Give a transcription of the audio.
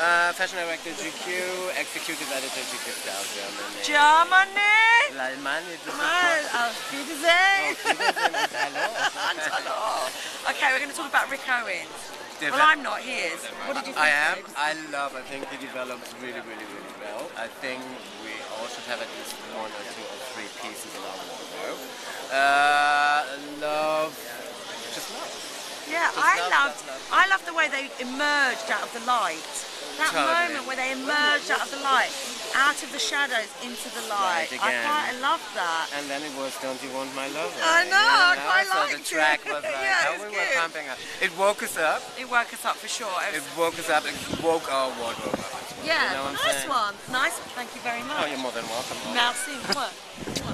Uh, fashion director GQ, executive editor GQ Style Germany. Germany. L'Allemagne, Mal, auf Wiedersehen. Okay, we're going to talk about Rick Owens. Well, I'm not. He is. What did you think? I am. I love. I think he develops really, really, really well. I think we all should have at least one or two or three pieces in our wardrobe. Uh, love. Just love. Yeah, I love, love, love. I loved the way they emerged out of the light. That Totally. moment where they emerged out of the light, out of the shadows into the light. Right, I again. quite I loved that. And then it was "Don't You Want My Love?" I know, I quite so liked the it. track was like, Yeah, oh, how was we were pumping up. It woke us up. It woke us up for sure. It It woke us up. It woke our wardrobe up. yeah, you know nice saying? one. Nice. Thank you very much. Oh, you're more than welcome. Merci. Mwah.